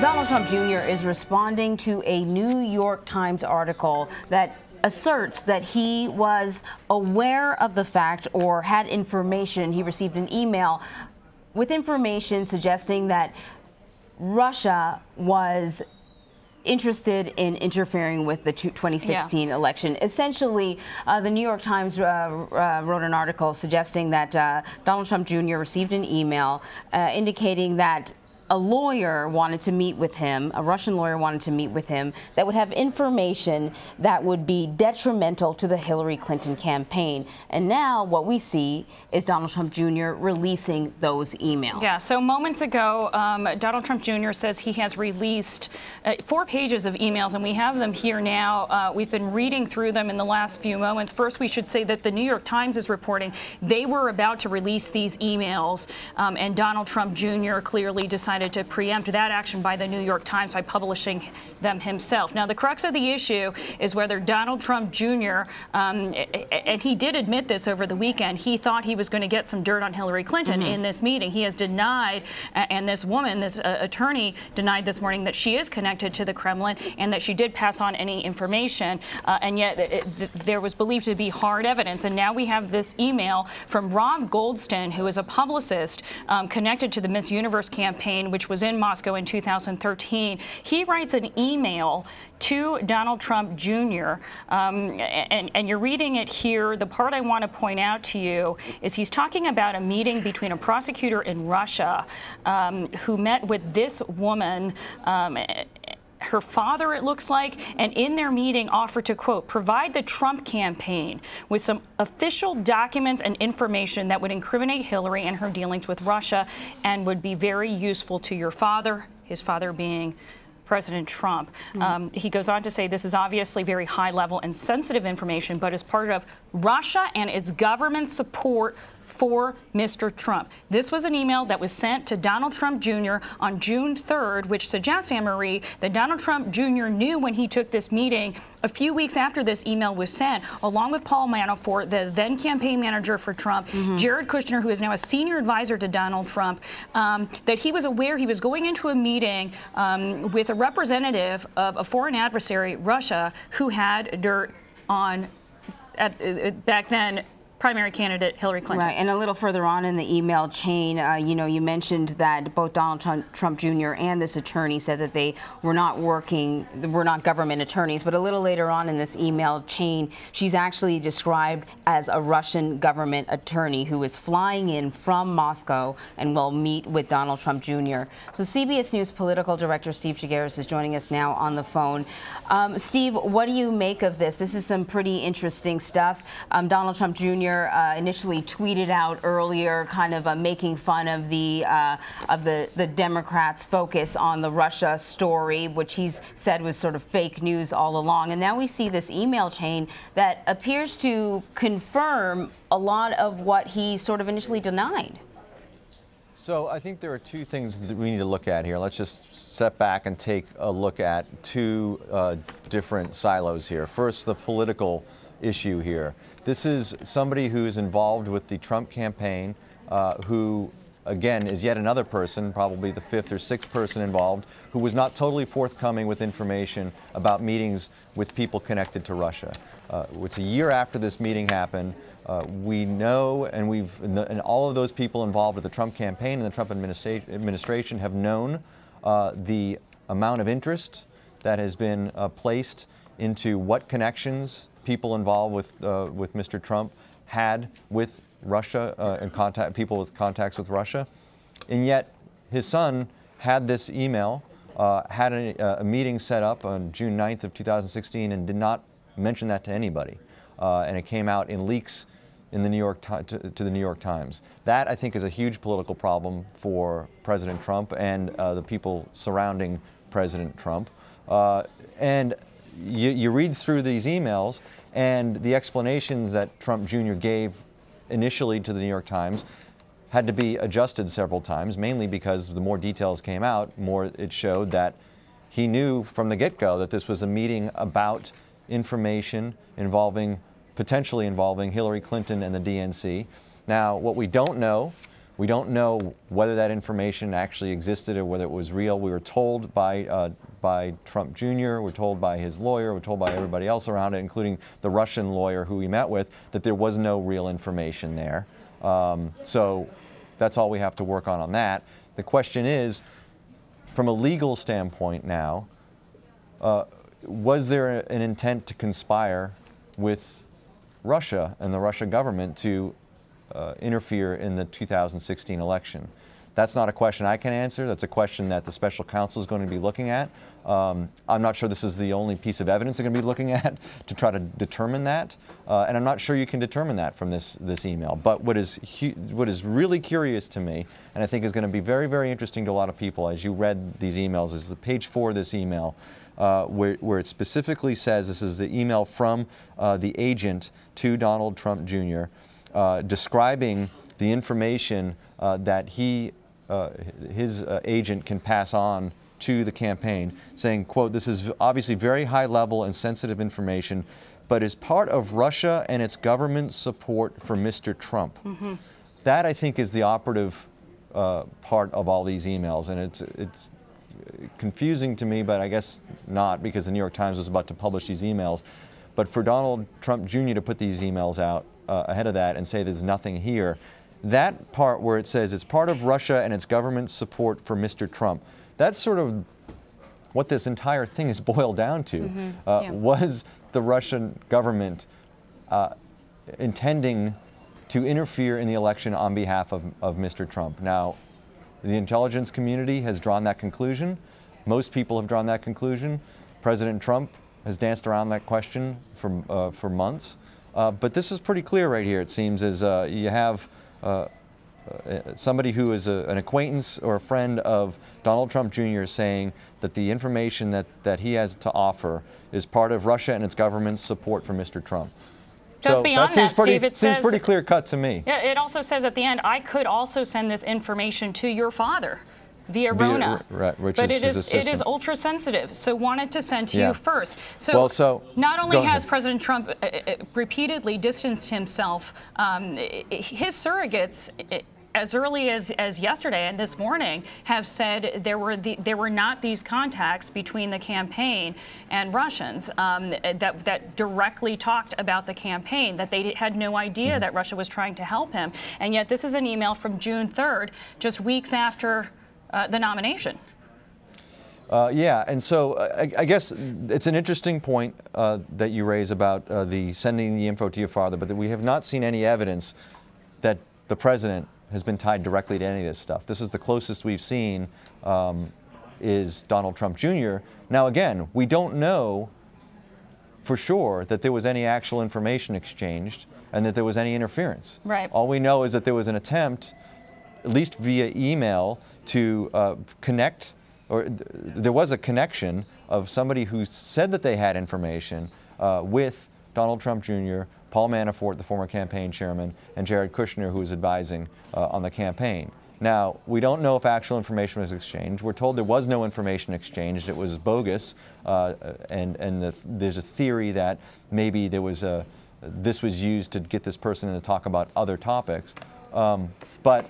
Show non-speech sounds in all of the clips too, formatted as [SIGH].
Donald Trump Jr. is responding to a New York Times article that asserts that he was aware of the fact or had information. He received an email with information suggesting that Russia was interested in interfering with the 2016 yeah. election. Essentially, uh, the New York Times uh, uh, wrote an article suggesting that uh, Donald Trump Jr. received an email uh, indicating that a lawyer wanted to meet with him, a Russian lawyer wanted to meet with him that would have information that would be detrimental to the Hillary Clinton campaign. And now what we see is Donald Trump Jr. releasing those emails. Yeah, so moments ago, um, Donald Trump Jr. says he has released uh, four pages of emails, and we have them here now. Uh, we've been reading through them in the last few moments. First, we should say that the New York Times is reporting they were about to release these emails, um, and Donald Trump Jr. clearly decided decided to preempt that action by the New York Times by publishing them himself. Now, the crux of the issue is whether Donald Trump Jr., um, and he did admit this over the weekend, he thought he was going to get some dirt on Hillary Clinton mm -hmm. in this meeting. He has denied, and this woman, this uh, attorney, denied this morning that she is connected to the Kremlin and that she did pass on any information, uh, and yet it, it, there was believed to be hard evidence. And now we have this email from Rob Goldstone, who is a publicist um, connected to the Miss Universe campaign which was in Moscow in 2013. He writes an email to Donald Trump Jr., um, and, and you're reading it here. The part I want to point out to you is he's talking about a meeting between a prosecutor in Russia um, who met with this woman um, her father, it looks like, and in their meeting offered to, quote, provide the Trump campaign with some official documents and information that would incriminate Hillary and her dealings with Russia and would be very useful to your father, his father being President Trump. Mm um, he goes on to say this is obviously very high level and sensitive information, but as part of Russia and its government support for Mr. Trump. This was an email that was sent to Donald Trump Jr. on June 3rd, which suggests, Anne Marie, that Donald Trump Jr. knew when he took this meeting a few weeks after this email was sent, along with Paul Manafort, the then campaign manager for Trump, mm -hmm. Jared Kushner, who is now a senior advisor to Donald Trump, um, that he was aware he was going into a meeting um, with a representative of a foreign adversary, Russia, who had dirt on at, uh, back then primary candidate Hillary Clinton. Right, and a little further on in the email chain, uh, you know, you mentioned that both Donald Trump, Trump, Jr. and this attorney said that they were not working, were not government attorneys. But a little later on in this email chain, she's actually described as a Russian government attorney who is flying in from Moscow and will meet with Donald Trump Jr. So CBS News political director Steve Chaggaris is joining us now on the phone. Um, Steve, what do you make of this? This is some pretty interesting stuff. Um, Donald Trump Jr uh, initially tweeted out earlier, kind of uh, making fun of the uh, of the the Democrats' focus on the Russia story, which he's said was sort of fake news all along. And now we see this email chain that appears to confirm a lot of what he sort of initially denied. So I think there are two things that we need to look at here. Let's just step back and take a look at two uh, different silos here. First, the political issue here. This is somebody who is involved with the Trump campaign, uh, who, again, is yet another person, probably the fifth or sixth person involved, who was not totally forthcoming with information about meetings with people connected to Russia. Uh, it's a year after this meeting happened. Uh, we know, and we've, and all of those people involved with the Trump campaign and the Trump administra administration have known uh, the amount of interest that has been uh, placed into what connections people involved with, uh, with Mr. Trump had with Russia uh, and contact, people with contacts with Russia. And yet his son had this email, uh, had a, a, meeting set up on June 9th of 2016 and did not mention that to anybody. Uh, and it came out in leaks in the New York to, to, the New York Times. That I think is a huge political problem for President Trump and uh, the people surrounding President Trump. Uh, and you, you read through these emails and the explanations that Trump Jr. gave initially to the New York Times had to be adjusted several times, mainly because the more details came out, more it showed that he knew from the get-go that this was a meeting about information involving, potentially involving Hillary Clinton and the DNC. Now, what we don't know We don't know whether that information actually existed or whether it was real. We were told by uh, by Trump Jr., we're told by his lawyer, we're told by everybody else around it, including the Russian lawyer who we met with, that there was no real information there. Um, so that's all we have to work on on that. The question is, from a legal standpoint now, uh, was there an intent to conspire with Russia and the Russia government to uh, interfere in the 2016 election? That's not a question I can answer. That's a question that the special counsel is going to be looking at. Um, I'm not sure this is the only piece of evidence they're going to be looking [LAUGHS] at to try to determine that, uh, and I'm not sure you can determine that from this this email. But what is what is really curious to me, and I think is going to be very very interesting to a lot of people as you read these emails, is the page four of this email. Uh, where, where, it specifically says this is the email from uh, the agent to Donald Trump Jr. Uh, describing the information uh, that he uh, his uh, agent can pass on to the campaign, saying, quote, this is obviously very high level and sensitive information, but is part of Russia and its government support for Mr. Trump. Mm-hmm. That, I think, is the operative uh, part of all these emails, and it's, it's confusing to me, but I guess not, because the New York Times was about to publish these emails. But for Donald Trump Jr. to put these emails out uh, ahead of that and say there's nothing here, that part where it says it's part of Russia and its government support for Mr. Trump, that's sort of what this entire thing is [LAUGHS] boiled down to. Mm-hmm. Uh, yeah. Was the Russian government uh, intending to interfere in the election on behalf of, of Mr. Trump? Now, the intelligence community has drawn that conclusion. Most people have drawn that conclusion. President Trump has danced around that question for, uh, for months. Uh, but this is pretty clear right here, it seems, as uh, you have uh, uh, somebody who is a, an acquaintance or a friend of Donald Trump Jr. saying that the information that, that he has to offer is part of Russia and its government's support for Mr. Trump. Goes so beyond that seems that, pretty, Steve. It seems says, pretty clear cut to me. Yeah, it also says at the end, I could also send this information to your father via Rhona. Right, which but is, it is, is it is ultra sensitive. So wanted to send to yeah. you first. So, well, so not only has President Trump uh, uh, repeatedly distanced himself, um, his surrogates as early as, as yesterday and this morning have said there were the, there were not these contacts between the campaign and Russians um, that that directly talked about the campaign that they had no idea mm-hmm. that Russia was trying to help him and yet this is an email from June 3rd just weeks after uh, the nomination. Uh, yeah, and so uh, I, I, guess it's an interesting point uh, that you raise about uh, the sending the info to your father, but that we have not seen any evidence that the president has been tied directly to any of this stuff. This is the closest we've seen um, is Donald Trump Jr. Now, again, we don't know for sure that there was any actual information exchanged and that there was any interference. Right. All we know is that there was an attempt, at least via email, to uh, connect, or th- there was a connection of somebody who said that they had information uh, with Donald Trump Jr., Paul Manafort, the former campaign chairman, and Jared Kushner, who was advising uh, on the campaign. Now, we don't know if actual information was exchanged. We're told there was no information exchanged. It was bogus, uh, and, and the, there's a theory that maybe there was a, this was used to get this person to talk about other topics. Um, but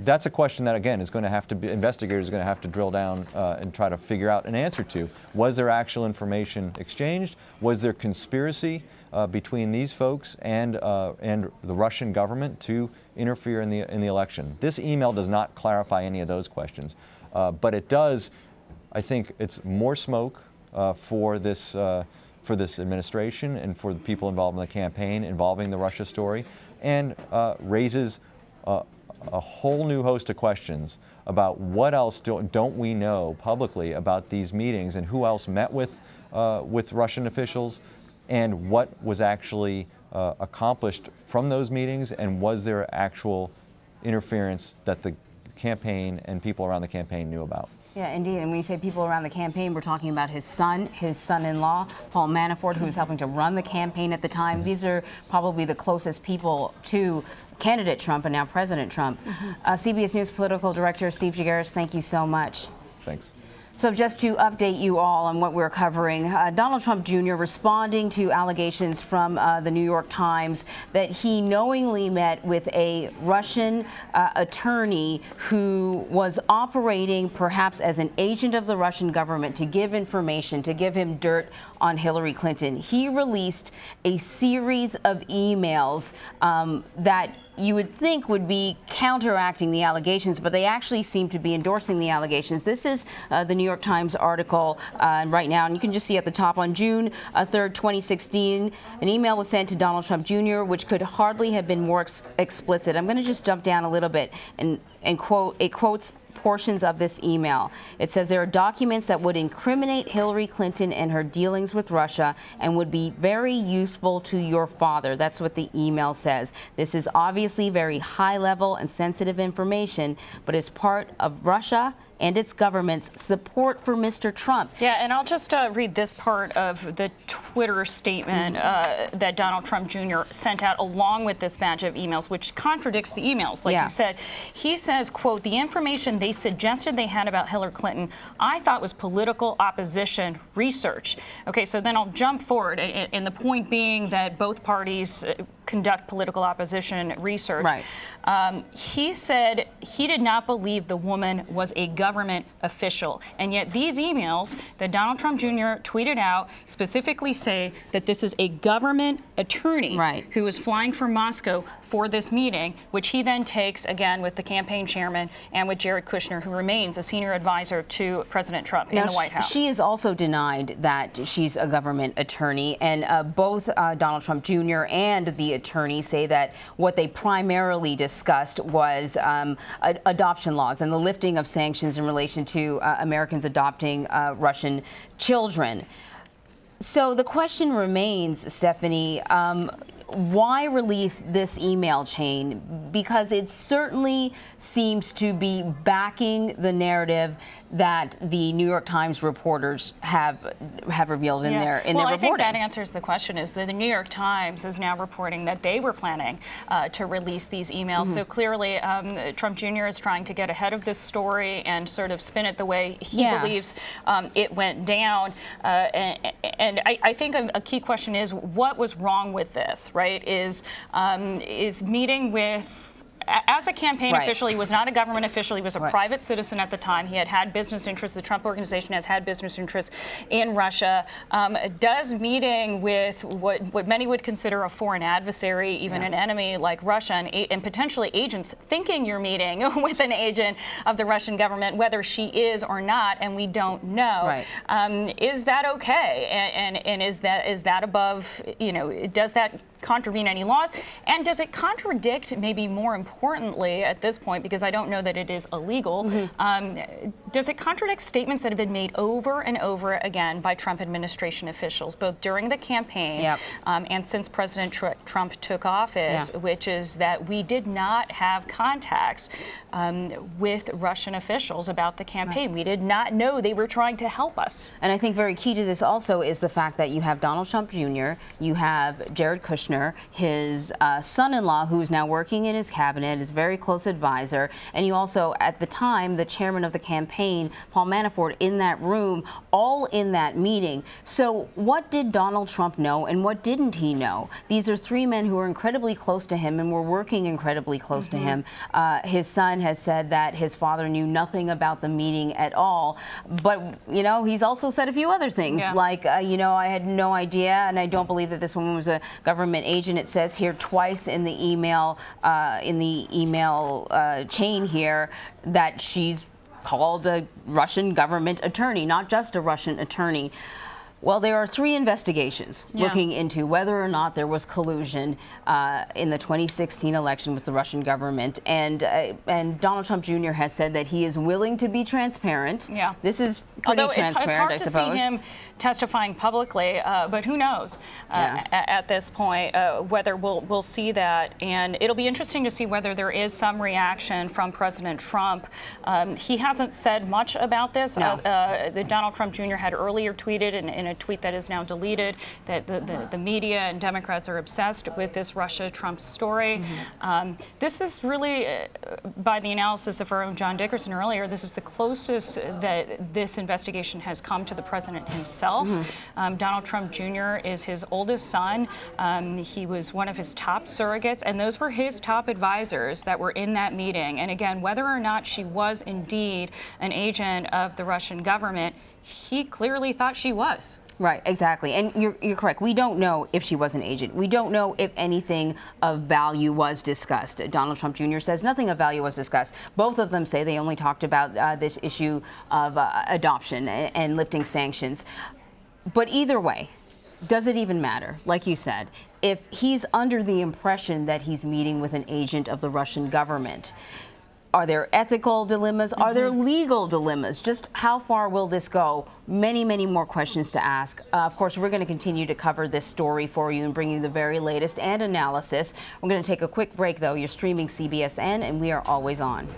that's a question that, again, is going to have to be, investigators are going to have to drill down uh, and try to figure out an answer to. Was there actual information exchanged? Was there conspiracy? uh, between these folks and, uh, and the Russian government to interfere in the, in the election. This email does not clarify any of those questions, uh, but it does, I think it's more smoke uh, for, this, uh, for this administration and for the people involved in the campaign involving the Russia story, and uh, raises a whole new host of questions about what else do, not we know publicly about these meetings and who else met with, with Russian officials and what was actually uh, accomplished from those meetings, and was there actual interference that the campaign and people around the campaign knew about? Yeah, indeed. And when you say people around the campaign, we're talking about his son, his son-in-law, Paul Manafort, who was helping to run the campaign at the time. Mm-hmm. These are probably the closest people to candidate Trump and now President Trump. Mm-hmm. Uh, CBS News political director Steve Chaggaris, thank you so much. Thanks. So, just to update you all on what we're covering, uh, Donald Trump Jr. responding to allegations from uh, the New York Times that he knowingly met with a Russian uh, attorney who was operating perhaps as an agent of the Russian government to give information, to give him dirt on Hillary Clinton. He released a series of emails um, that you would think would be counteracting the allegations, but they actually seem to be endorsing the allegations. This is uh, the New York Times article uh, right now, and you can just see at the top on June uh, 3rd, 2016, an email was sent to Donald Trump Jr., which could hardly have been more ex explicit. I'm going to just jump down a little bit and, and quote, it quotes portions of this email. It says there are documents that would incriminate Hillary Clinton and her dealings with Russia and would be very useful to your father. That's what the email says. This is obviously very high level and sensitive information, but is part of Russia and its government's support for Mr. Trump. Yeah, and I'll just uh, read this part of the Twitter statement uh, that Donald Trump Jr. sent out along with this batch of emails, which contradicts the emails, like Yeah. you said. He says, quote, the information they suggested they had about Hillary Clinton, I thought was political opposition research. Okay, so then I'll jump forward, and, and the point being that both parties uh, conduct political opposition research. Right. Um, he said he did not believe the woman was a government official. And yet, these emails that Donald Trump Jr. tweeted out specifically say that this is a government attorney Right. who is flying from Moscow for this meeting, which he then takes again with the campaign chairman and with Jared Kushner, who remains a senior advisor to President Trump in the White House. She is also denied that she's a government attorney, and uh, both uh, Donald Trump Jr. and the attorney say that what they primarily discussed was um, a- adoption laws and the lifting of sanctions in relation to uh, Americans adopting uh, Russian children. So the question remains, Stephanie. Um, why release this email chain? Because it certainly seems to be backing the narrative that the New York Times reporters have have revealed in Yeah. their in well, their I think that answers the question. Is that the New York Times is now reporting that they were planning uh, to release these emails. Mm-hmm. So clearly, um, Trump Jr. is trying to get ahead of this story and sort of spin it the way he Yeah. believes um, it went down. Uh, and and I, I think a key question is what was wrong with this? Right? Is um, is meeting with as a campaign Right. official, he was not a government official. He was a Right. private citizen at the time. He had had business interests. The Trump organization has had business interests in Russia. Um, does meeting with what, what many would consider a foreign adversary, even an enemy like Russia, and, and potentially agents thinking you're meeting [LAUGHS] with an agent of the Russian government, whether she is or not, and we don't know. Right. Um, is that okay? And, and, and is that is that above? You know, does that contravene any laws? And does it contradict, maybe more importantly at this point, because I don't know that it is illegal, Mm-hmm. um, does it contradict statements that have been made over and over again by Trump administration officials, both during the campaign Yep. um, and since President Tr- Trump took office, Yeah. which is that we did not have contacts um, with Russian officials about the campaign. We did not know they were trying to help us. And I think very key to this also is the fact that you have Donald Trump Jr., you have Jared Kushner, his uh, son in law, who is now working in his cabinet, his very close advisor, and you also, at the time, the chairman of the campaign, Paul Manafort, in that room, all in that meeting. So, what did Donald Trump know and what didn't he know? These are three men who are incredibly close to him and were working incredibly close to him. Uh, his son has said that his father knew nothing about the meeting at all. But, you know, he's also said a few other things, Yeah. like, uh, you know, I had no idea, and I don't believe that this woman was a government agent. It says here twice in the email, uh, in the email uh, chain here, that she's called a Russian government attorney, not just a Russian attorney. Well, there are three investigations Yeah. looking into whether or not there was collusion uh, in the 2016 election with the Russian government, and uh, and Donald Trump Jr. has said that he is willing to be transparent. Yeah. this is pretty Although it's, it's hard I to see him testifying publicly, uh, but who knows uh, Yeah. at, this point uh, whether we'll we'll see that, and it'll be interesting to see whether there is some reaction from President Trump. Um, he hasn't said much about this. No. Uh, uh, the Donald Trump Jr. had earlier tweeted in, in a a tweet that is now deleted. That the, the, the media and Democrats are obsessed with this Russia Trump story. Um, this is really, uh, by the analysis of our own John Dickerson earlier, this is the closest that this investigation has come to the president himself. Um, Donald Trump Jr. is his oldest son. Um, he was one of his top surrogates, and those were his top advisors that were in that meeting. And again, whether or not she was indeed an agent of the Russian government, he clearly thought she was. Right, exactly. And you're, you're correct. We don't know if she was an agent. We don't know if anything of value was discussed. Donald Trump Jr. says nothing of value was discussed. Both of them say they only talked about uh, this issue of uh, adoption and, and lifting sanctions. But either way, does it even matter? Like you said, if he's under the impression that he's meeting with an agent of the Russian government, are there ethical dilemmas? Are there legal dilemmas? Just how far will this go? Many, many more questions to ask. Uh, of course, we're going to continue to cover this story for you and bring you the very latest and analysis. We're going to take a quick break, though. You're streaming CBSN, and we are always on.